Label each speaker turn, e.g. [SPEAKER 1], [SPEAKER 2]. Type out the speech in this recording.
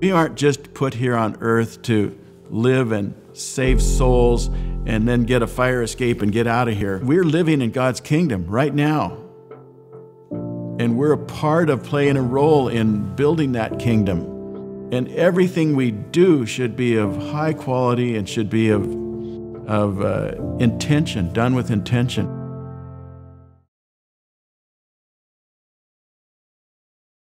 [SPEAKER 1] We aren't just put here on earth to live and save souls and then get a fire escape and get out of here. We're living in God's kingdom right now. And we're a part of playing a role in building that kingdom. And everything we do should be of high quality and should be of, of uh, intention, done with intention.